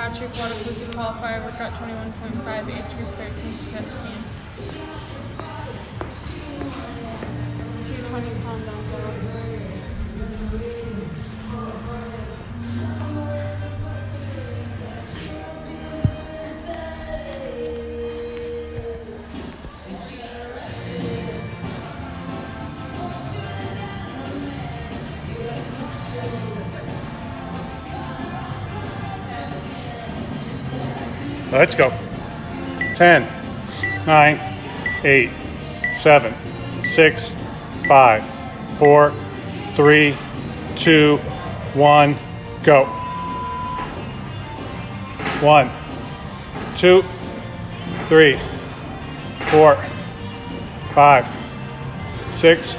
Patrick, Wodapalooza qualifier, workout 21.5, age group 13 to 15. 220 pound dumbbells. Let's go. 10, 9, 8, 7, 6, 5, 4, 3, 2, 1, go. 1, 2, 3, 4, 5, 6,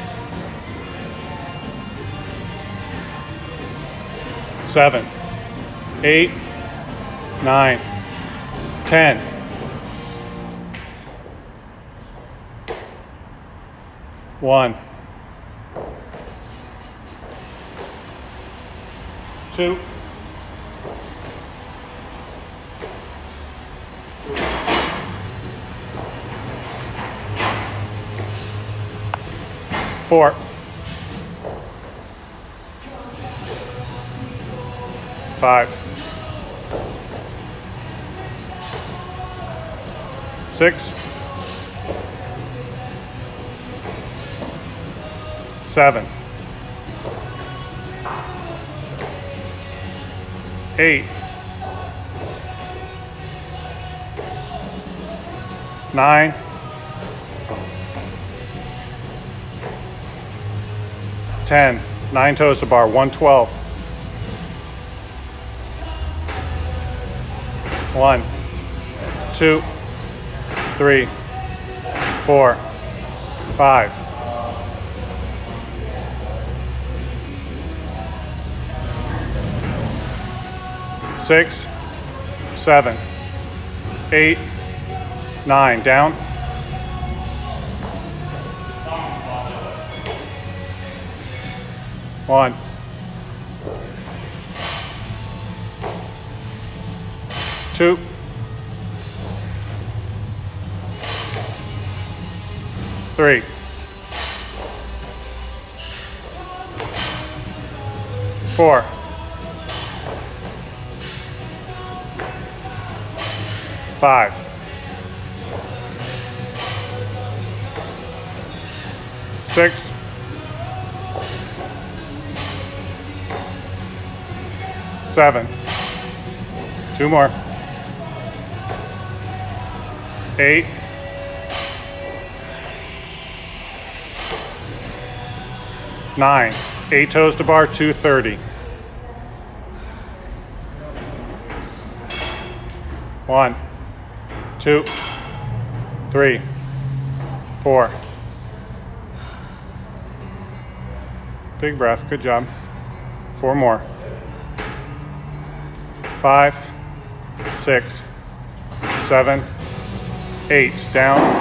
7, 8, 9, 10. One. Two. Four. Five. Six. Seven. Eight. Nine. Ten. Nine toes to bar. One twelve. One. Two three, four, five. Six, seven, eight, nine. Down. One. Two. Three. Four. Five. Six. Seven. Two more. Eight. Nine. Eight toes to bar, 230. One, two, three, four. Big breath, good job. Four more. Five, six, seven, eight. Down.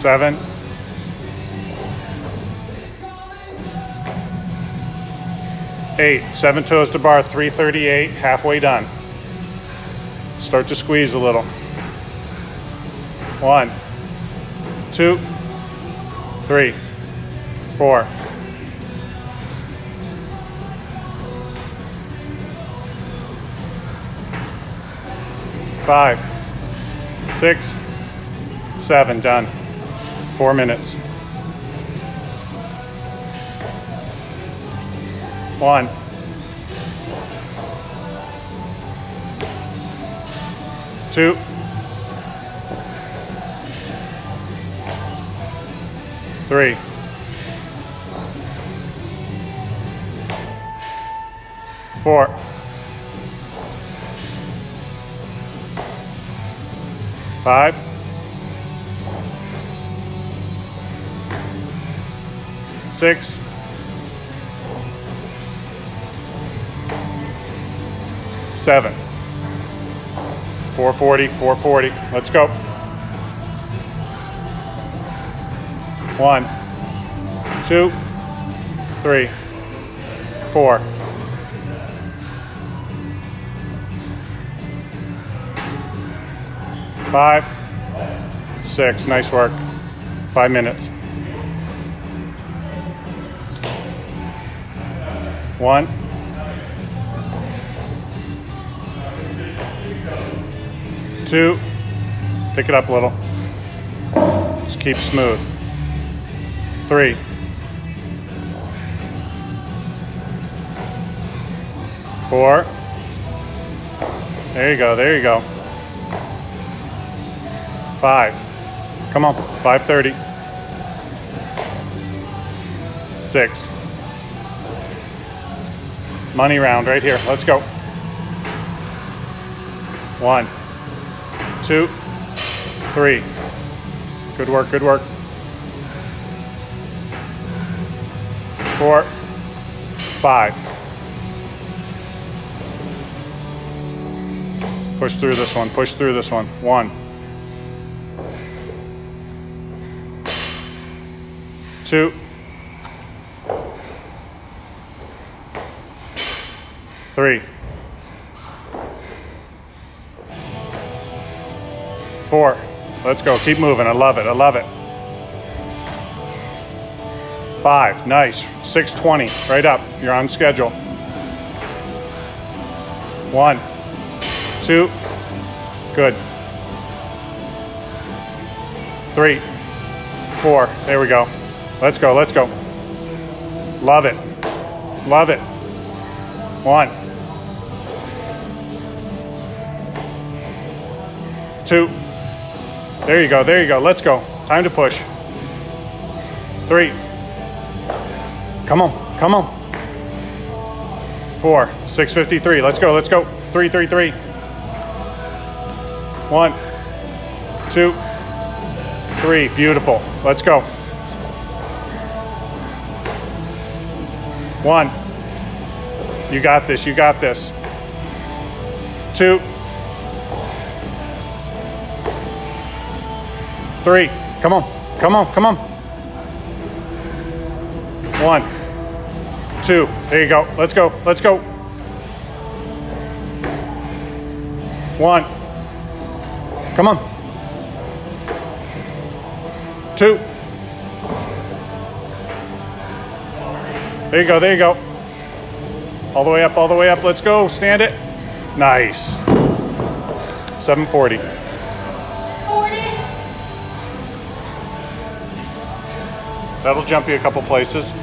Seven, eight. Seven toes to bar, 338, halfway done. Start to squeeze a little. One, two, three, four. Five, six, seven, done four minutes. One. Two. Three. Four. Five. Six. Seven. 440, 440. Let's go. One, two, three, four. Five, six. Nice work. Five minutes. One. Two. Pick it up a little. Just keep smooth. Three. Four. There you go, there you go. Five. Come on, 530. Six. Money round right here. Let's go. One, two, three. Good work, good work. Four, five. Push through this one, push through this one. One. Two. Three. Four. Let's go. Keep moving. I love it. I love it. Five. Nice. 620. Right up. You're on schedule. One. Two. Good. Three. Four. There we go. Let's go. Let's go. Love it. Love it. One. Two. There you go. There you go. Let's go. Time to push. Three. Come on. Come on. Four. 653. Let's go. Let's go. Three, three, three. One. Two. Three. Beautiful. Let's go. One. You got this. You got this. Two. Three. Come on. Come on. Come on. One. Two. There you go. Let's go. Let's go. One. Come on. Two. There you go. There you go. All the way up, all the way up. Let's go. Stand it. Nice. 740. That'll jump you a couple places.